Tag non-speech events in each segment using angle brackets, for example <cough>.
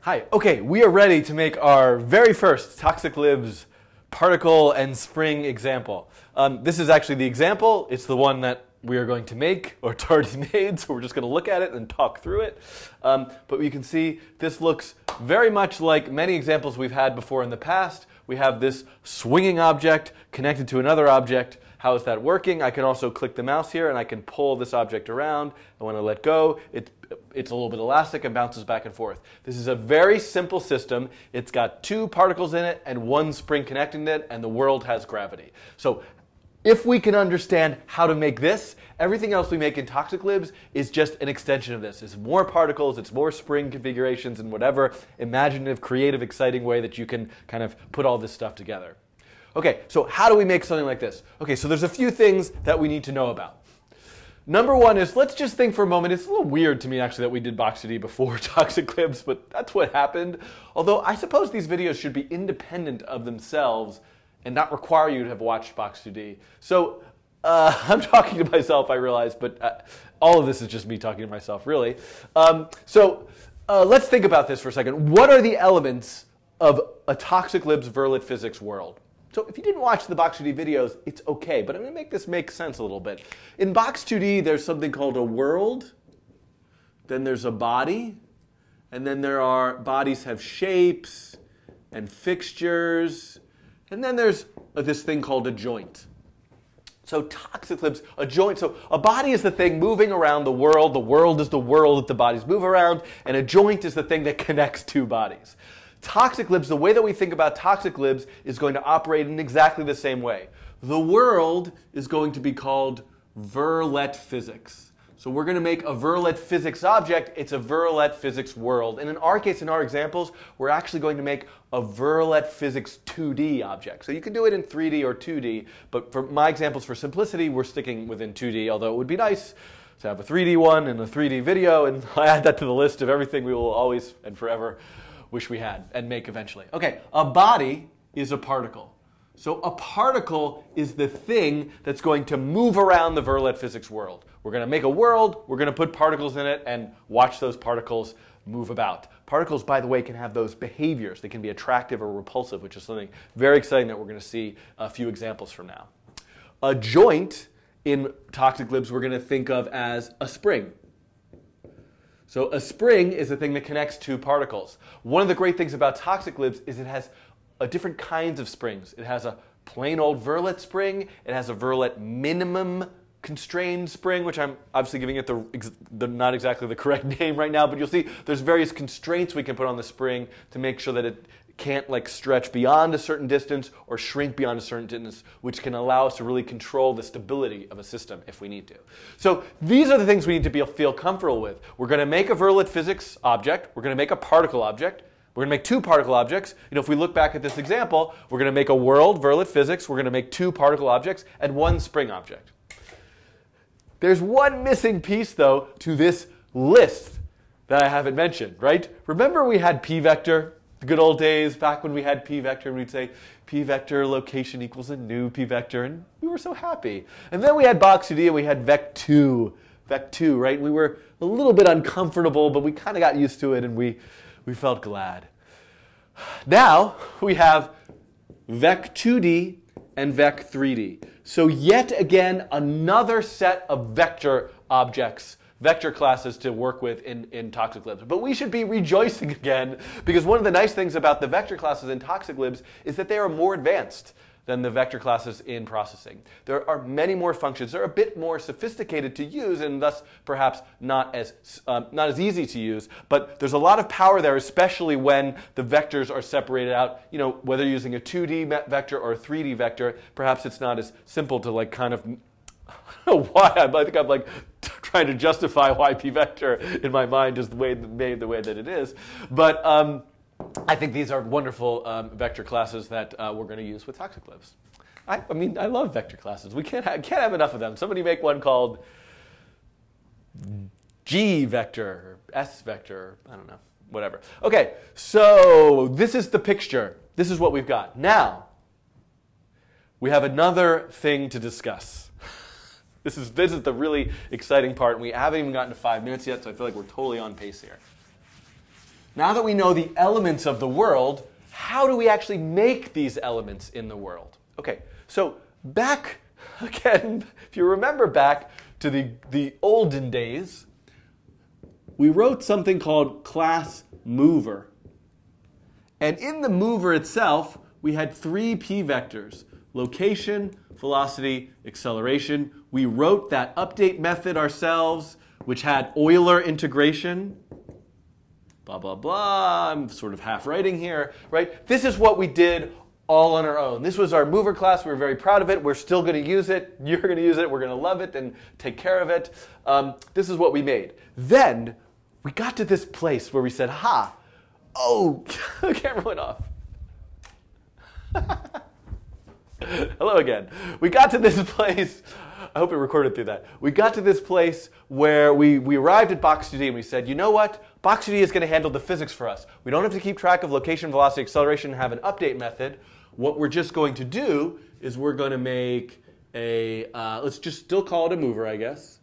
Hi. Okay, we are ready to make our very first Toxic Libs particle and spring example. Um, this is actually the example. It's the one that we are going to make, or it's already <laughs> made, so we're just going to look at it and talk through it. Um, but you can see this looks very much like many examples we've had before in the past. We have this swinging object connected to another object. How is that working? I can also click the mouse here and I can pull this object around. And when I let go, it it's a little bit elastic and bounces back and forth. This is a very simple system. It's got two particles in it and one spring connecting it, and the world has gravity. So if we can understand how to make this, everything else we make in Toxic Libs is just an extension of this. It's more particles, it's more spring configurations, and whatever imaginative, creative, exciting way that you can kind of put all this stuff together. Okay, so how do we make something like this? Okay, so there's a few things that we need to know about. Number one is let's just think for a moment. It's a little weird to me actually that we did Box2D before <laughs> Toxic Libs, but that's what happened. Although I suppose these videos should be independent of themselves and not require you to have watched Box2D. So uh, <laughs> I'm talking to myself, I realize, but uh, all of this is just me talking to myself, really. Um, so uh, let's think about this for a second. What are the elements of a Toxic Libs Verlet physics world? So if you didn't watch the Box2D videos, it's okay, but I'm to make this make sense a little bit. In Box2D, there's something called a world, then there's a body, and then there are bodies have shapes and fixtures, and then there's uh, this thing called a joint. So toxic libs, a joint. So a body is the thing moving around the world. The world is the world that the bodies move around, and a joint is the thing that <laughs> connects two bodies. Toxic libs, the way that we think about toxic libs is going to operate in exactly the same way. The world is going to be called Verlet physics. So we're going to make a Verlet physics object. It's a Verlet physics world. And in our case, in our examples, we're actually going to make a Verlet physics 2D object. So you can do it in 3D or 2D, but for my examples, for simplicity, we're sticking within 2D, although it would be nice to have a 3D one and a 3D video, and <laughs> I add that to the list of everything we will always and forever wish we had and make eventually. Okay, a body is a particle. So a particle is the thing that's going to move around the Verlet physics world. We're going to make a world, we're going to put particles in it, and watch those particles move about. Particles, by the way, can have those behaviors. They can be attractive or repulsive, which is something very exciting that we're going to see a few examples from now. A joint in toxic libs we're going to think of as a spring. So a spring is a thing that connects two particles. One of the great things about toxic libs is it has a different kinds of springs. It has a plain old Verlet spring. It has a Verlet minimum constrained spring, which I'm obviously giving it the, the, not exactly the correct <laughs> name right now, but you'll see there's various constraints we can put on the spring to make sure that it can't like stretch beyond a certain distance or shrink beyond a certain distance, which can allow us to really control the stability of a system if we need to. So these are the things we need to be, feel comfortable with. We're going to make a Verlet physics object. We're going to make a particle object. We're going to make two particle objects. You know, if we look back at this example, we're going to make a world, Verlet physics. We're going to make two particle objects and one spring object. There's one missing piece, though, to this list that I haven't mentioned, right? Remember we had p vector the good old days back when we had p vector and we'd say p vector location equals a new p vector and we were so happy. And then we had box2d and we had vec2, vec2, right? We were a little bit uncomfortable, but we kind of got used to it and we, we felt glad. Now we have vec2d and vec3d. So yet again, another set of vector objects vector classes to work with in, in toxic libs. But we should be rejoicing again because one of the nice things about the vector classes in toxic libs is that they are more advanced than the vector classes in processing. There are many more functions. They're a bit more sophisticated to use and thus perhaps not as, um, not as easy to use, but there's a lot of power there, especially when the vectors are separated out, you know, whether using a 2D vector or a 3D vector, perhaps it's not as simple to like kind of <laughs> why. I think I'm like trying to justify why p vector in my mind is the way made the way that it is. But um, I think these are wonderful um, vector classes that uh, we're going to use with toxic libs. I, I, mean, I love vector classes. We can't can't have enough of them. Somebody make one called G vector, S vector, I don't know, whatever. Okay, so this is the picture. This is what we've got. Now, we have another thing to discuss. This is, this is the really exciting part. We haven't even gotten to five minutes yet, so I feel like we're totally on pace here. now that we know the elements of the world, how do we actually make these elements in the world? Okay, so back <laughs> again, if you remember back to the, the olden days, we wrote something called class mover. And in the mover itself, we had three p vectors location, velocity, acceleration. We wrote that update method ourselves, which had Euler integration. Blah, blah, blah. I'm sort of half writing here, right? This is what we did all on our own. This was our mover class. We were very proud of it. We're still going to use it. <laughs> You're going to use it. We're going to love it and take care of it. Um, this is what we made. Then we got to this place where we said, ha, oh, <laughs> camera went off. <laughs> <laughs> Hello again. We got to this <laughs> place. I hope it recorded through that. We got to this place where we, we arrived at Box2D and we said, you know what? Box2D is going to handle the physics for us. We don't have to keep track of location, velocity, acceleration, and have an update method. What we're just going to do is we're going to make a, uh, let's just still call it a mover, I guess.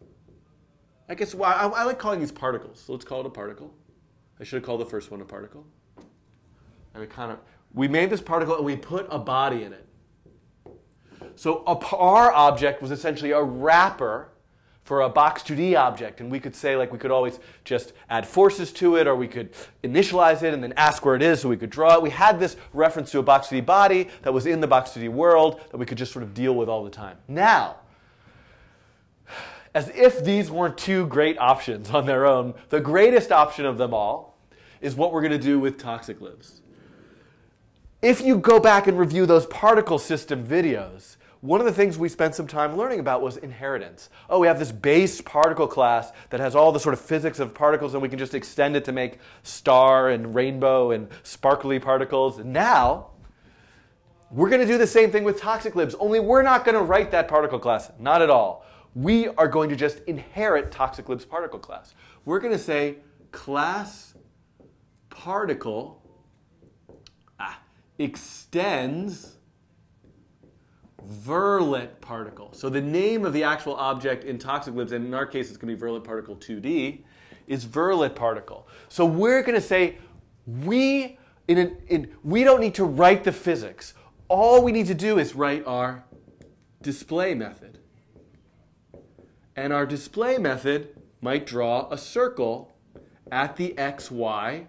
I guess well, I, I like calling these particles. So let's call it a particle. I should have called the first one a particle. And we kind of, we made this particle and we put a body in it. So a, our object was essentially a wrapper for a box2D object. And we could say, like, we could always just add forces to it, or we could initialize it and then ask where it is so we could draw it. We had this reference to a box2D body that was in the box2D world that we could just sort of deal with all the time. Now, as if these weren't two great options on their own, the greatest option of them all is what we're going to do with toxic libs. If you go back and review those particle system videos, one of the things we spent some time learning about was inheritance. Oh, we have this base particle class that has all the sort of physics of particles, and we can just extend it to make star and rainbow and sparkly particles. Now, we're going to do the same thing with toxic libs, only we're not going to write that particle class. Not at all. We are going to just inherit toxic libs particle class. We're going to say class particle ah, extends Verlet particle. So the name of the actual object in toxic libs, and in our case it's going to be Verlet particle 2D, is Verlet particle. So we're going to say we in, an, in we don't need to write the physics. All we need to do is write our display method. And our display method might draw a circle at the xy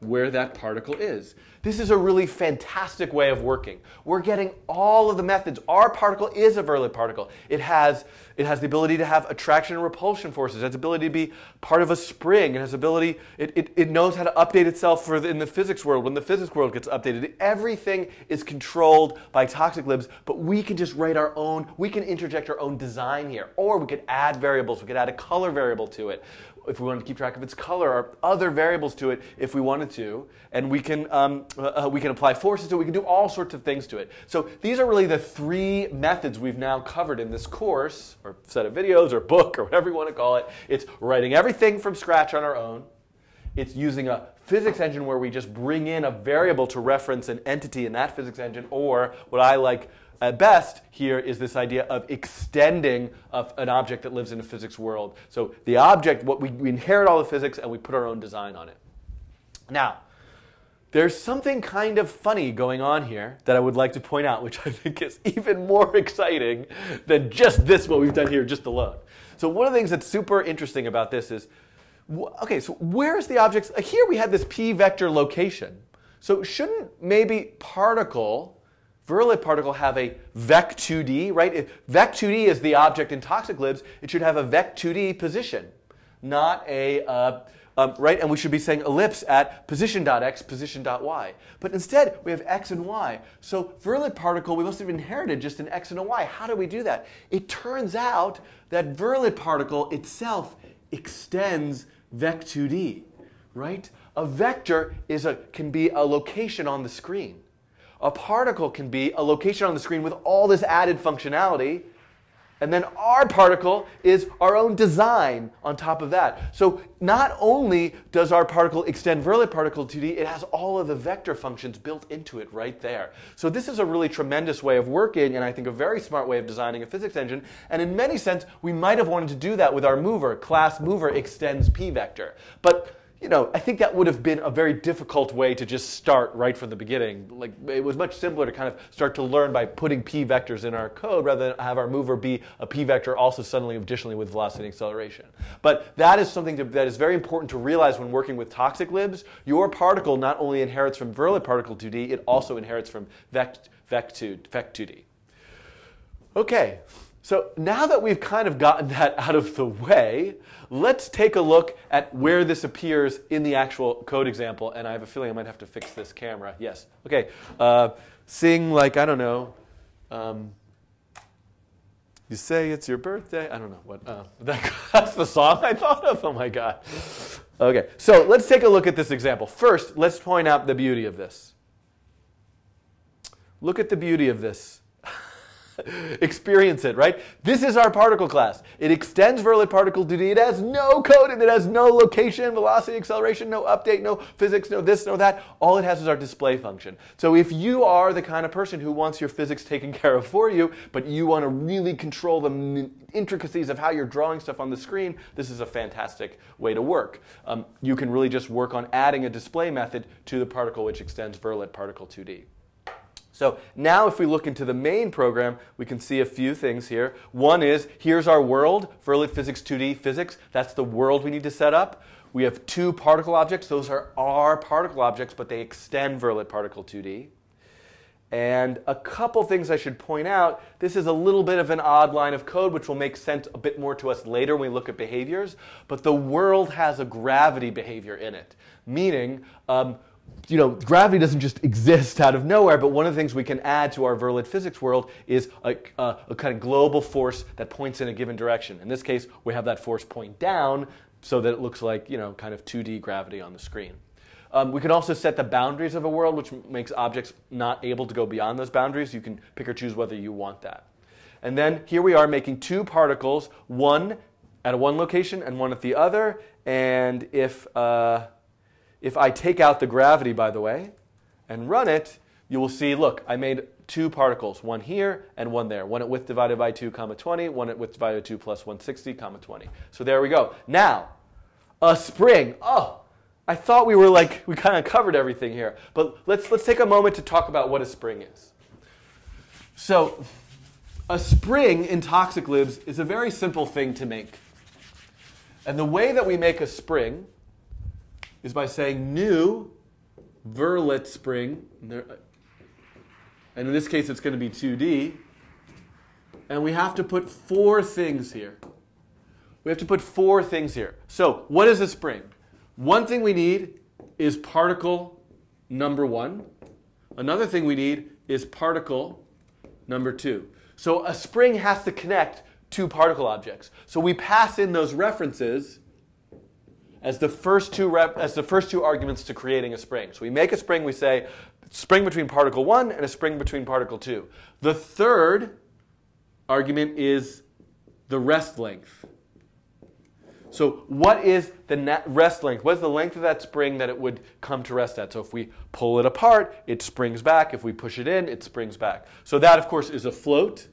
where that particle is. This is a really fantastic way of working. We're getting all of the methods. Our particle is a Verlet particle. It has, it has the ability to have attraction and repulsion forces. It has the ability to be part of a spring. It has ability, it, it, it knows how to update itself for the, in the physics world when the physics world gets updated. Everything is controlled by toxic libs, but we can just write our own, we can interject our own design here. Or we could add variables. We could add a color variable to it if we wanted to keep track of its color or other variables to it if we wanted to. And we can, um, uh, we can apply forces to it. We can do all sorts of things to it. So these are really the three methods we've now covered in this course or set of videos or book or whatever you want to call it. It's writing everything from scratch on our own. It's using a physics engine where we just bring in a variable to reference an entity in that physics engine or what I like at best here is this idea of extending of an object that lives in a physics world. So the object, what we, we inherit all the physics and we put our own design on it. Now, there's something kind of funny going on here that I would like to point out, <laughs> which I think is even more exciting than just this, what we've done here, just alone. So one of the things that's super interesting about this is, okay, so where's the objects? Here we had this p vector location. So shouldn't maybe particle Verlet particle have a vec2d, right? If vec2d is the object in toxic libs, it should have a vec2d position, not a, uh, um, right? And we should be saying ellipse at position.x, position.y. But instead, we have x and y. So Verlet particle, we must have inherited just an x and a y. How do we do that? It turns out that Verlet particle itself extends vec2d, right? A vector is a, can be a location on the screen. A particle can be a location on the screen with all this added functionality. And then our particle is our own design on top of that. So not only does our particle extend Verlet particle 2D, it has all of the vector functions built into it right there. So this is a really tremendous way of working, and I think a very smart way of designing a physics engine. And in many sense, we might have wanted to do that with our mover. Class mover extends p vector. But you know, I think that would have been a very difficult way to just start right from the beginning. Like it was much simpler to kind of start to learn by putting p vectors in our code rather than have our mover be a p vector also suddenly additionally with velocity and acceleration. But that is something to, that is very important to realize when working with toxic libs. Your particle not only inherits from Verlet particle 2D, it also inherits from vect, vect2, vect2D. Okay, so now that we've kind of gotten <laughs> that out of the way, let's take a look at where this appears in the actual code example. And I have a feeling I might have to fix this camera. Yes. Okay. Uh, sing like, I don't know, um, you say it's your birthday. I don't know what. Uh, <laughs> that, that's the song I thought of. Oh my God. Okay, so let's take a look at this example. First, let's point out the beauty of this. Look at the beauty of this. <laughs> experience it, right? This is our particle class. It extends Verlet particle 2D. It has no code and it has no location, velocity, acceleration, no update, no physics, no this, no that. All it has is our display function. So if you are the kind of person who wants your physics taken <laughs> care of for you, but you want to really control the intricacies of how you're drawing stuff on the screen, this is a fantastic way to work. Um, you can really just work on adding a display method to the particle which extends Verlet particle 2D. So now if we look into the main program, we can see a few things here. One is, here's our world, for Verlet Physics 2D physics. That's the world we need to set up. We have two particle objects. Those are our particle objects, but they extend Verlet particle 2D. And a couple things I should point out. This is a little bit of an odd line of code, which will make sense a bit more to us later when we look at behaviors. But the world has a gravity behavior in it, meaning um, you know, gravity doesn't just exist out of nowhere, but one of the things we can add to our Verlet physics world is a, a, a, kind of global force that points in a given direction. In this case, we have that force point down so that it looks like, you know, kind of 2D gravity on the screen. Um, we can also set the boundaries of a world, which makes objects not able to go beyond those boundaries. You can pick or choose whether you want that. And then here we are making two particles, one at one location and one at the other. And if... Uh, if I take out the gravity, by the way, and run it, you will see, look, I made two particles, one here and one there. One at width divided by 2, comma 20, one at width divided by 2 plus 160, comma 20. So there we go. Now, a spring. Oh, I thought we were like, we kind of covered everything here. But let's, let's take a moment to talk about what a spring is. So, a spring in toxic libs is a very simple thing to make. And the way that we make a spring is by saying new Verlet spring, and in this case it's going to be 2D, and we have to put four things here. We have to put four things here. So, what is a spring? One thing we need is particle number one. Another thing we need is particle number two. So, a spring has to connect two particle objects. So, we pass in those references as the first two rep, as the first two arguments to creating a spring. So we make a spring, we say spring between particle 1 and a spring between particle 2. The third argument is the rest length. So what is the rest length? What is the length of that spring that it would come to rest at? So if we pull it apart, it springs back. If we push it in, it springs back. So that, of course, is a float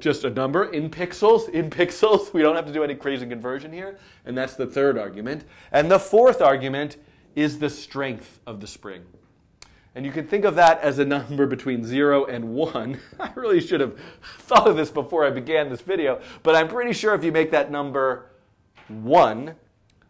just a number in pixels. In pixels, we don't have to do any crazy conversion here. And that's the third argument. And the fourth argument is the strength of the spring. And you can think of that as a number between 0 and 1. <laughs> I really should have thought of this before I began this video, but I'm pretty sure if you make that number 1,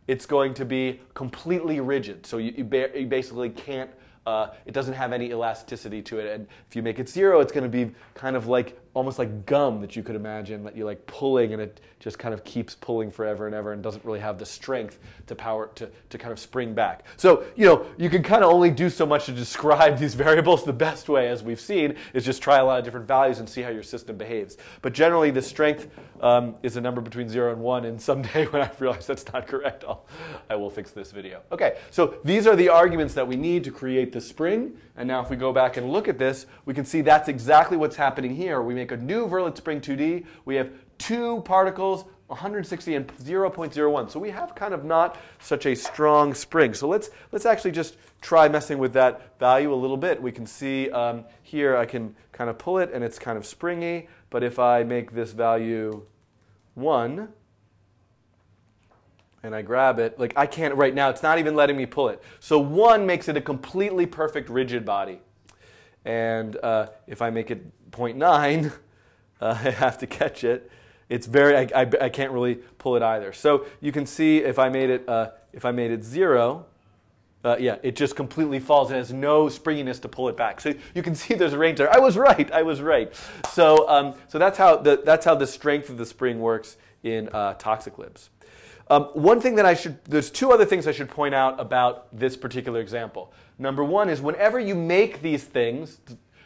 it's going to be completely rigid. So you, you, ba you basically can't uh, it doesn't have any elasticity to it. And if you make it zero, it's going to be kind of like almost like gum that you could imagine that you're like pulling and it just kind of keeps pulling forever and ever and doesn't really have the strength to power to, to kind of spring back. So, you know, you can kind of only do so much to describe <laughs> these variables. The best way, as we've seen, is just try a lot of different values and see how your system behaves. But generally, the strength um, is a number between zero and one. And someday <laughs> when I realize that's not correct, I'll, I will fix this video. Okay, so these are the arguments that we need to create the spring. And now if we go back and look at this, we can see that's exactly what's happening here. We make a new Verlet spring 2D. We have two particles, 160 and 0.01. So we have kind of not such a strong spring. So let's, let's actually just try messing with that value a little bit. We can see um, here I can kind of pull it and it's kind of springy. But if I make this value 1, and I grab it, like I can't right now, it's not even letting me pull it. So one makes it a completely perfect rigid body. And uh, if I make it 0.9, <laughs> uh, I <laughs> have to catch it. It's very, I, I, I, can't really pull it either. So you can see if I made it, uh, if I made it zero, uh, yeah, it just completely falls. It has no springiness to pull it back. So you can <laughs> see there's a range there. I was right. I was right. So, um, so that's how the that's how the strength of the spring works in uh, toxic libs. Um, one thing that I should, there's two other things I should point out about this particular example. Number one is whenever you make these things,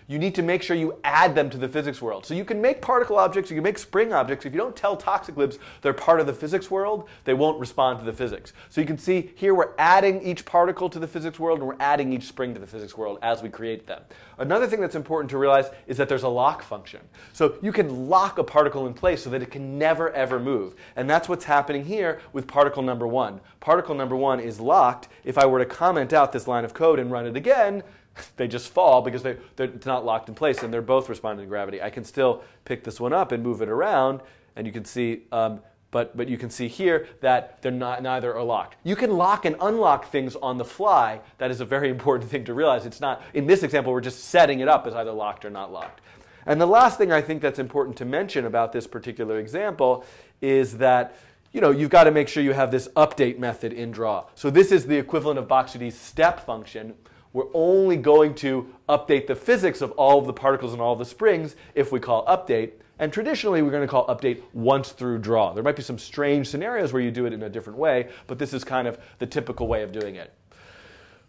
you need to make sure you add them to the physics world. So you can make particle objects, you can make spring objects. If you don't tell toxic libs they're part of the physics world, they won't respond to the physics. So you can see here we're adding each particle to the physics world and we're adding each spring to the physics world as we create them. Another thing that's important to realize is that there's a lock function. So you can lock a particle in place so that it can never ever move. And that's what's happening here with particle number one. Particle number one is locked. If I were to comment out this line of code and run it again, <laughs> they just fall because they, it's not locked in place and they're both responding to gravity. I can still pick this one up and move it around, and you can see, um, but, but you can see here that they're not, neither are locked. You can lock and unlock things on the fly. That is a very <laughs> important thing to realize. It's not, in this example, we're just setting it up as either locked or not locked. And the last thing I think that's important to mention about this particular example is that you know, you've got to make sure you have this update method in draw. So this is the equivalent of Boxer's step function, we're only going to update the physics of all of the particles and all of the springs if we call update. And traditionally, we're going to call update once through draw. There might be some strange scenarios where you do it in a different way, but this is kind of the typical way of doing it.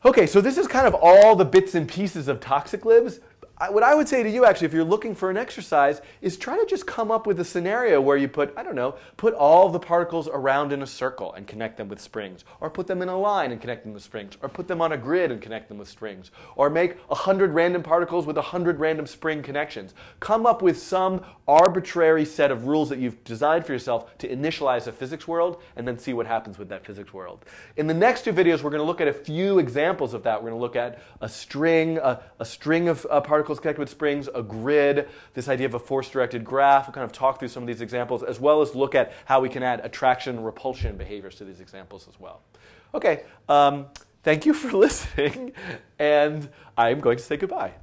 Okay, so this is kind of all the bits and pieces of toxic libs. I, what I would say to you, actually, if you're looking for an exercise, is try to just come up with a scenario where you put, I don't know, put all the particles around in a circle and connect them with springs, or put them in a line and connect them with springs, or put them on a grid and connect them with springs, or make 100 random particles with 100 random spring connections. Come up with some arbitrary set of rules that you've designed for yourself to initialize a physics world, and then see what happens with that physics world. In the next two videos, we're going to look at a few examples of that. We're going to look at a string, a, a string of uh, particles connected with springs, a grid, this idea of a force-directed graph. We'll kind of talk through some of these examples, as well as look at how we can add attraction repulsion behaviors to these examples as well. Okay, um, thank you for <laughs> listening, and I'm going to say goodbye.